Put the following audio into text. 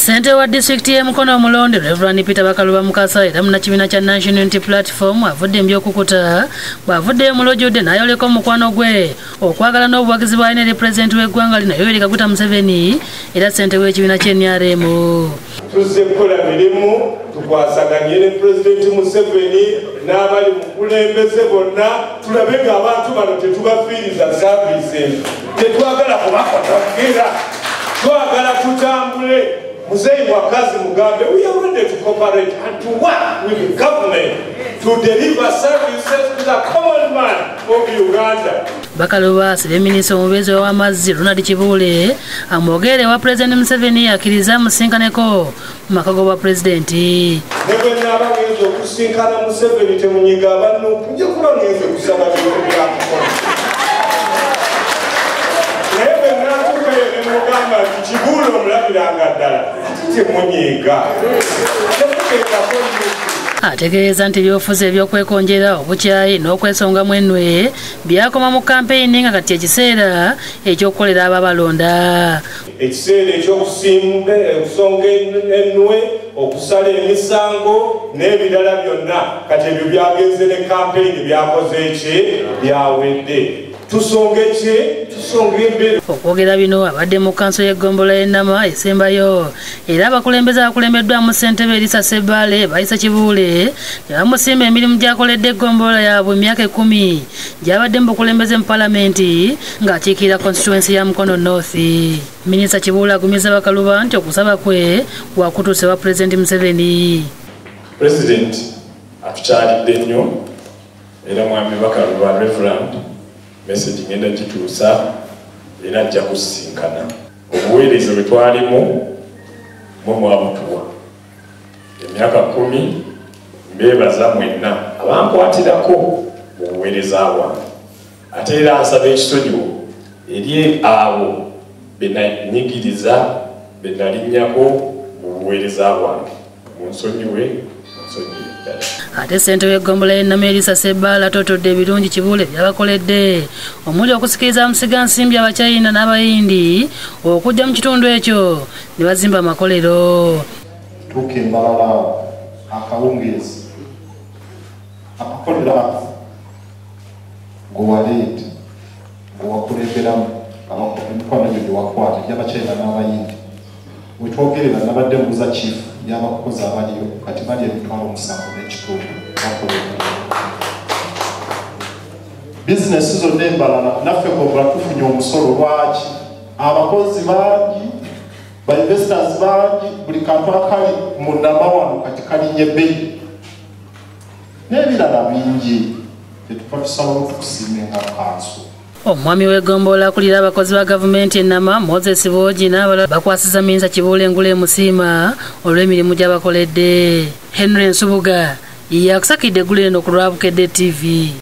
ssente wa disitulikiti y'emukono omulonde reverand peter bakaluba mukasa era munakibiina kya national unity platform avudde mbyokukuta bw'avuddeyo mulojodde n'ayoleka omukwano gwe. Okwagala n'obuwagizi bw'alina eri pulezidenti w'eggwanga lino yoweri kaguta museveni era ssente w'ekibiina ky'enrm tuzze kukola mirimu tukwasaganye ne pulezidenti museveni n'abali mu kulembeze bonna tulabe ng'abantu bano tetubafiiriza saavisi tetwagala kubakotokera twagala tutambule muzeyi mwakazi mugambe we are ready to cooperate and to work with government to deliver services to the common man of uganda. Bakaluba asibye minisita omubeezi w'amazzi ronald kibuule amwogere wa pulezidenti museveni akkiriza amusinkaneko mu maka g'obwa pulezidenti ne bwe naaba ngenza okusinkana museveni temunyiga abannuku nja kuba ngenze kusaba bintu byamukono naye bwe natuukayo ne mugamba nti kibuule omulabiranga ddala nnyo ategeeza nti ebyobufuzi ebyokwekonjera obukyayi n'okwesongamu ennwe byakoma mu kampeyini nga kati ekiseera ekyokukolera ababalonda. Ekiseera ekyokusimba okusonga ennwe okusala emisango n'ebirala byonna. Kati ebyo byagenze ne kampeyini byakoze ki? Byawedde tusonga ki? Tusonga embeera okwogera bino abadde mu kanso y'eggombola y'ennama esembayo era abakulembeze abakulembeddwamu ssentebe erisa sebbaale bayisa kibuule ne bamusimba emirimu gy'akoledde eggombola yaabwe emyaka ekumi gy'abadde mu bukulembeze mu palamenti ng'akiikirira constituensi ya mukono north. Minisita kibuule agumiza bakaluba nti okusaba kwe wakutuuse wa pulezidenti museveni. Pulezidenti atukyalidde nnyo era mwami bakaluba reverand message ngenda gituusa era ajja kusisinkana obuweereza bwe twalimu mwe mwabutuwa emyaka kumi mbeebaza mwenna abankwatirako mu buweereza bwange. Ate era nsaba ekisonyiwo eri abo benanyigiriza benalinnyako mu buweereza bwange. Munsonyiwe munsonyiwe ate ssente w'eggombola y'ennama erisa sebbaala totodde ebirungi kibuule byabakoledde omuli okusikiriza musigansimbi abacyayina n'abayindi okujja mu kitundu ekyo ne bazimba amakolero. Tuuka embalala akawungeezi akakolera gwewaleete gwewakulemberamu emikwano gyo gyewakwata gyabakyayina n'abayindi. Wetwogerera nabadde mbuza kifu yabakozi abaliyo kati bali emitwalo omusanvu n'ekitundu. Bizinesi zonna embalala naffe kola tufunye omusolo lwaki? Abakozi bangi bainvestors bangi buli kantu akali munama wano kati kalinye ebbeyi. N'ebirala bingi tetuva tusalawo tukusiime nga kanso omwami w'eggombola akulira abakozi ba gavumenti ennama moses boogi n'abalala bakwasiza minisita kibuule engula emusiima olw'emirimu gy'abakoledde. Henry nsubuga yakusakidde eggulu eno ku lwabukedde tv